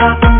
Uh-uh.